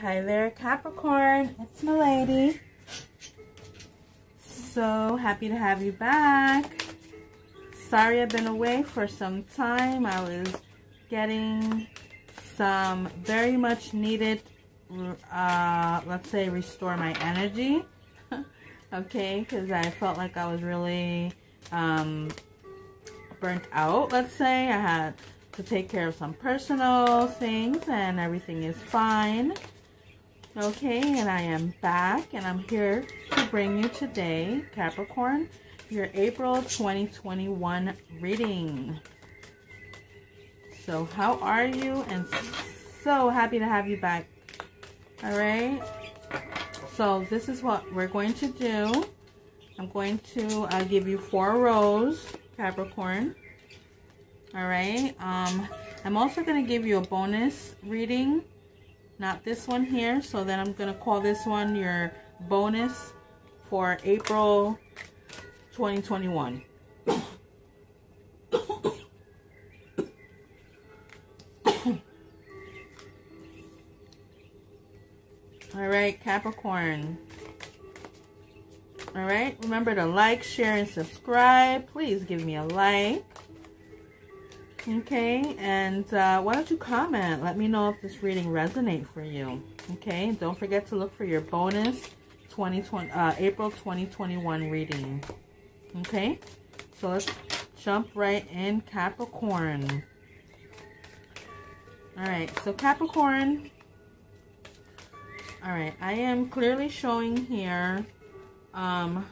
Hi there, Capricorn. It's Milady. So happy to have you back. Sorry I've been away for some time. I was getting some very much needed, uh, let's say, restore my energy. okay, because I felt like I was really um, burnt out, let's say. I had to take care of some personal things and everything is fine. Okay, and I am back and I'm here to bring you today, Capricorn, your April 2021 reading. So how are you? And so happy to have you back. All right. So this is what we're going to do. I'm going to uh, give you four rows, Capricorn. All right. Um, I'm also going to give you a bonus reading not this one here. So then I'm going to call this one your bonus for April 2021. All right, Capricorn. All right, remember to like, share, and subscribe. Please give me a like. Okay, and uh, why don't you comment? Let me know if this reading resonates for you. Okay, don't forget to look for your bonus 2020 uh, April 2021 reading. Okay, so let's jump right in Capricorn. All right, so Capricorn. All right, I am clearly showing here um,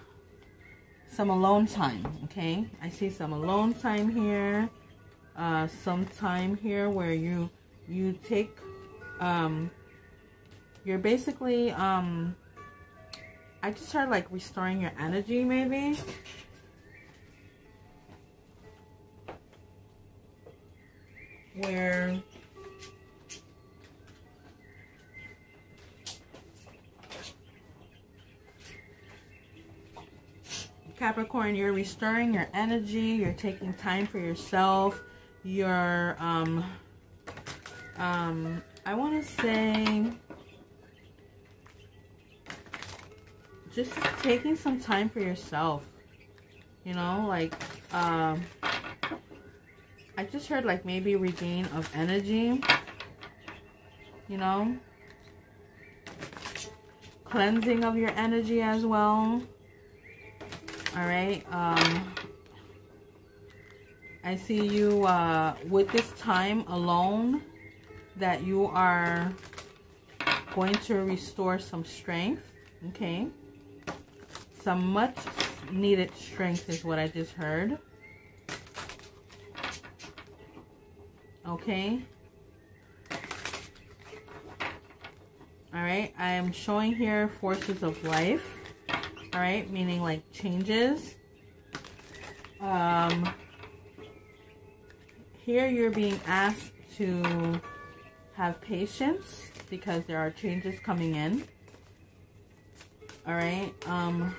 some alone time. Okay, I see some alone time here uh, some time here where you you take um, you're basically um, I just heard like restoring your energy maybe. Where Capricorn, you're restoring your energy, you're taking time for yourself, your, um, um, I want to say, just taking some time for yourself, you know, like, um, I just heard like maybe regain of energy, you know, cleansing of your energy as well. All right. Um, I see you uh, with this time alone that you are going to restore some strength. Okay. Some much needed strength is what I just heard. Okay. All right. I am showing here forces of life. All right. Meaning like changes. Um, here you're being asked to have patience because there are changes coming in. All right. Um,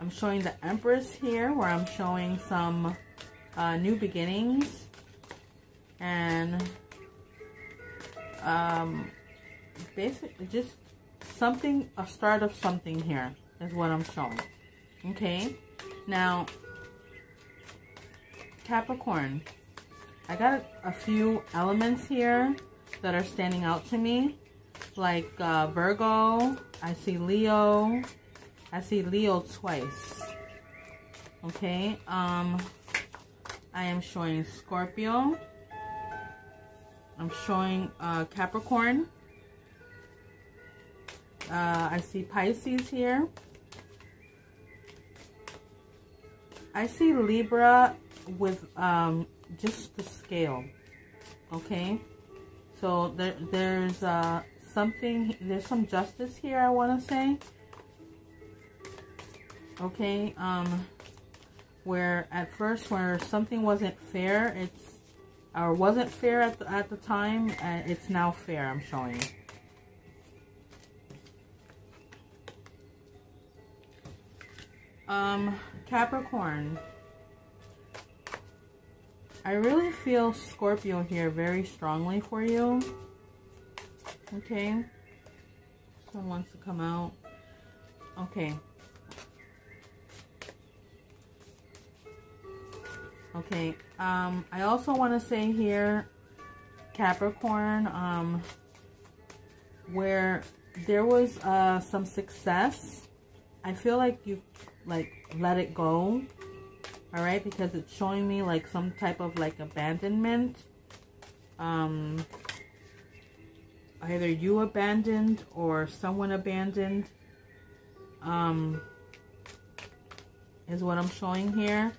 I'm showing the Empress here where I'm showing some uh, new beginnings and um, basically just something, a start of something here is what I'm showing. Okay. Now, Capricorn, I got a, a few elements here that are standing out to me. Like uh, Virgo, I see Leo, I see Leo twice. Okay, um, I am showing Scorpio. I'm showing uh, Capricorn. Uh, I see Pisces here. I see Libra with um, just the scale, okay? So there, there's uh, something, there's some justice here, I want to say. Okay, um, where at first, where something wasn't fair, it's, or wasn't fair at the, at the time, uh, it's now fair, I'm showing. Um, Capricorn. I really feel Scorpio here very strongly for you. Okay. Someone wants to come out. Okay. Okay. Um, I also want to say here, Capricorn, um, where there was uh, some success, I feel like you like let it go. All right, because it's showing me like some type of like abandonment. Um, either you abandoned or someone abandoned um, is what I'm showing here.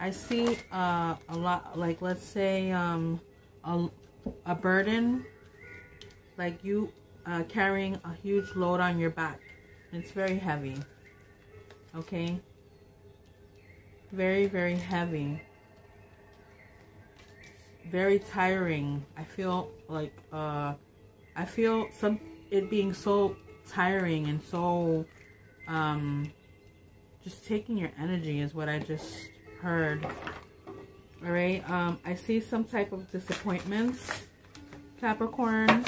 I see uh, a lot, like let's say um, a, a burden, like you uh, carrying a huge load on your back. It's very heavy, okay? Very, very heavy. Very tiring. I feel like uh, I feel some it being so tiring and so um, just taking your energy is what I just heard. All right. Um, I see some type of disappointments, Capricorn.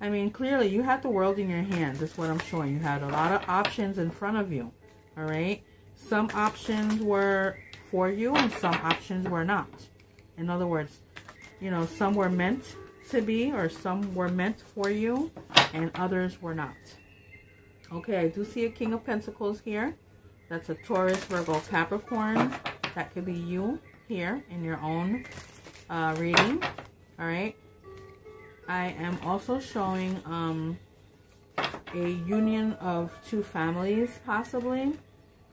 I mean, clearly you had the world in your hands. That's what I'm showing. You had a lot of options in front of you. All right. Some options were for you and some options were not. In other words, you know, some were meant to be or some were meant for you and others were not. Okay, I do see a King of Pentacles here. That's a Taurus, Virgo, Capricorn. That could be you here in your own uh, reading. All right. I am also showing um, a union of two families, possibly.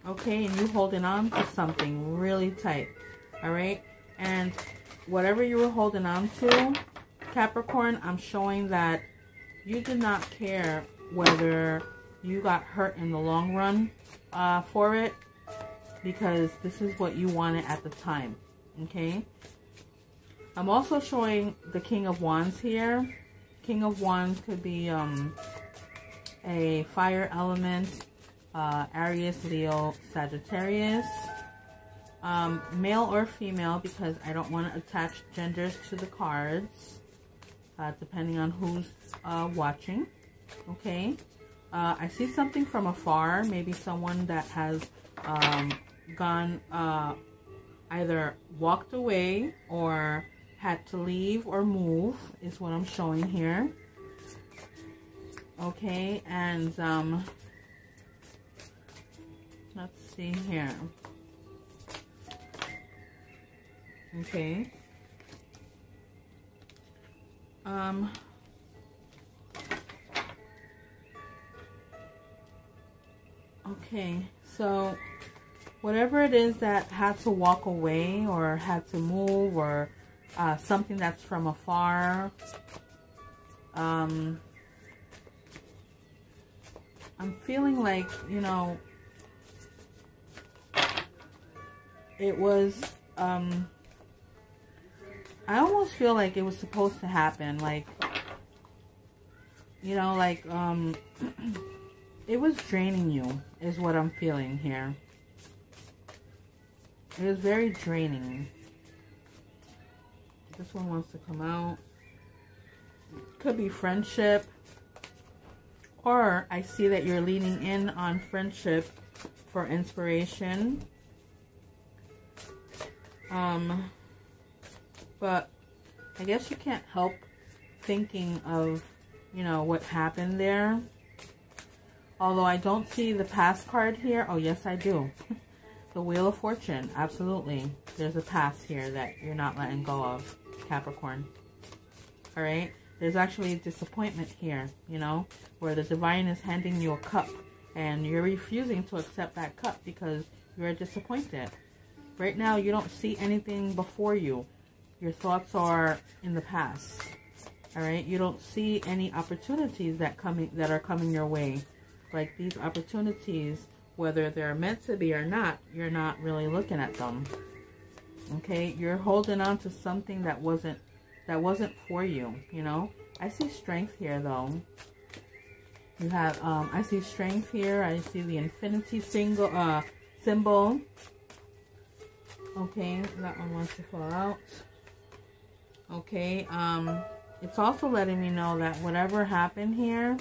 Okay, and you holding on to something really tight. All right. And whatever you were holding on to, Capricorn, I'm showing that you did not care whether you got hurt in the long run uh, for it because this is what you wanted at the time, okay? I'm also showing the King of Wands here. King of Wands could be um, a fire element, uh, Aries, Leo, Sagittarius. Um, male or female because I don't want to attach genders to the cards uh, depending on who's uh, watching. Okay. Uh, I see something from afar. Maybe someone that has um, gone, uh, either walked away or had to leave or move is what I'm showing here. Okay. And um, see here. Okay. Um, okay, so whatever it is that had to walk away or had to move or uh, something that's from afar, um, I'm feeling like, you know, it was, um, I almost feel like it was supposed to happen. Like, you know, like, um, it was draining you, is what I'm feeling here. It was very draining. This one wants to come out. Could be friendship. Or I see that you're leaning in on friendship for inspiration. Um, but I guess you can't help thinking of, you know, what happened there. Although I don't see the past card here. Oh, yes, I do. the Wheel of Fortune. Absolutely. There's a past here that you're not letting go of, Capricorn. All right? There's actually a disappointment here, you know, where the divine is handing you a cup and you're refusing to accept that cup because you're disappointed. Right now, you don't see anything before you. Your thoughts are in the past. All right. You don't see any opportunities that coming that are coming your way. Like these opportunities, whether they're meant to be or not, you're not really looking at them. Okay. You're holding on to something that wasn't that wasn't for you. You know. I see strength here though. You have um I see strength here. I see the infinity single uh symbol. Okay, that one wants to fall out. Okay, um, it's also letting me know that whatever happened here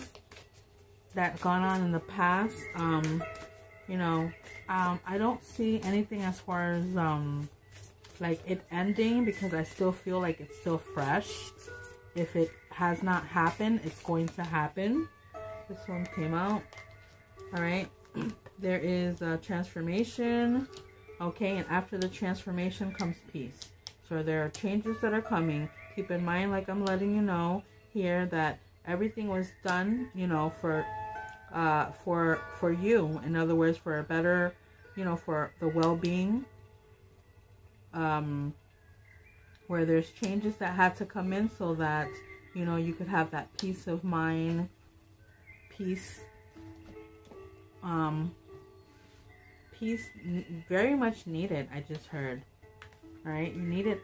that gone on in the past, um, you know, um, I don't see anything as far as, um, like it ending because I still feel like it's still fresh. If it has not happened, it's going to happen. This one came out. All right. There is a transformation. Okay. And after the transformation comes peace. So there are changes that are coming. Keep in mind, like I'm letting you know here, that everything was done, you know, for uh, for for you. In other words, for a better, you know, for the well-being. Um, where there's changes that had to come in so that you know you could have that peace of mind, peace, um, peace, very much needed. I just heard. All right, you need it.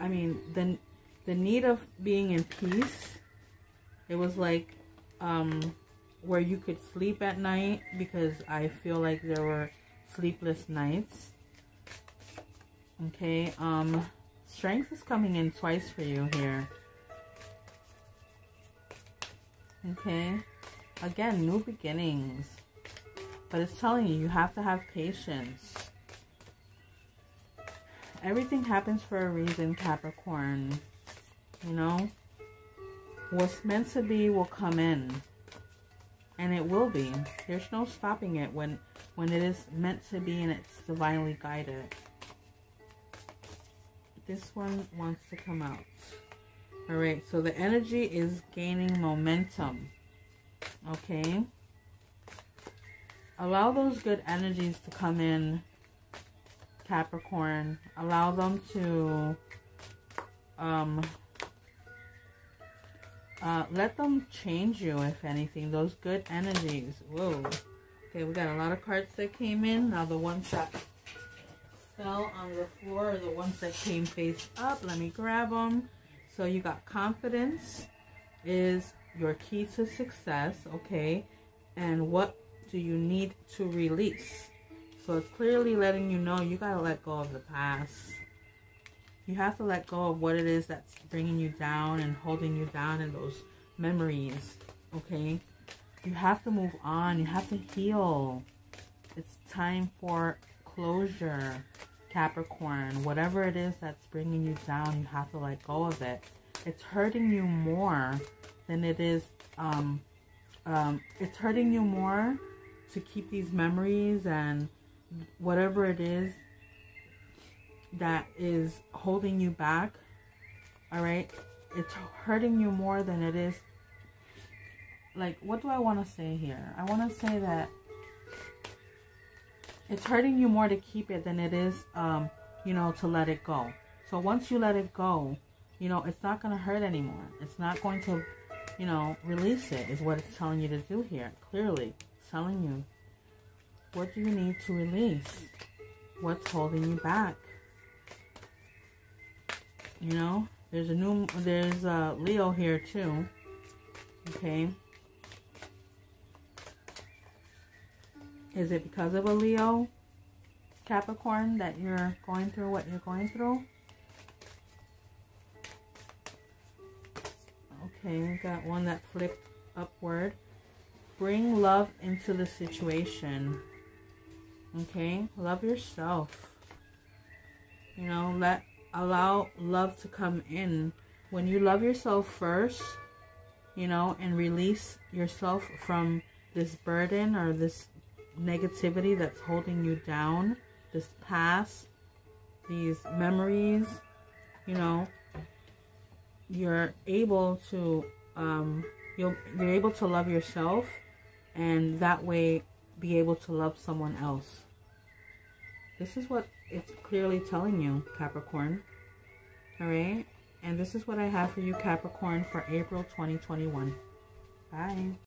I mean, the the need of being in peace. It was like um where you could sleep at night because I feel like there were sleepless nights. Okay, um, strength is coming in twice for you here. Okay, again, new beginnings. But it's telling you, you have to have patience. Everything happens for a reason, Capricorn. You know? What's meant to be will come in and it will be. There's no stopping it when when it is meant to be and it's divinely guided. This one wants to come out. All right, so the energy is gaining momentum. Okay. Allow those good energies to come in, Capricorn. Allow them to um, uh, let them change you, if anything. Those good energies. Whoa. Okay, we got a lot of cards that came in. Now the ones that fell on the floor are the ones that came face up. Let me grab them. So you got confidence is your key to success, okay? And what do you need to release? So it's clearly letting you know you got to let go of the past. You have to let go of what it is that's bringing you down and holding you down in those memories, okay? You have to move on. You have to heal. It's time for closure, Capricorn. Whatever it is that's bringing you down, you have to let go of it. It's hurting you more than it is, um, um, it's hurting you more to keep these memories and whatever it is that is holding you back, all right, it's hurting you more than it is. Like, what do I want to say here? I want to say that it's hurting you more to keep it than it is, um, you know, to let it go. So once you let it go, you know, it's not going to hurt anymore. It's not going to, you know, release it is what it's telling you to do here. Clearly, telling you, what do you need to release? What's holding you back? You know, there's a new, there's a Leo here too. Okay. Is it because of a Leo, Capricorn, that you're going through what you're going through? Okay, we got one that flipped upward. Bring love into the situation. Okay, love yourself. You know, let allow love to come in. When you love yourself first, you know, and release yourself from this burden or this negativity that's holding you down, this past, these memories, you know, you're able to, um, you're able to love yourself and that way be able to love someone else. This is what it's clearly telling you, Capricorn. All right? And this is what I have for you, Capricorn, for April 2021. Bye.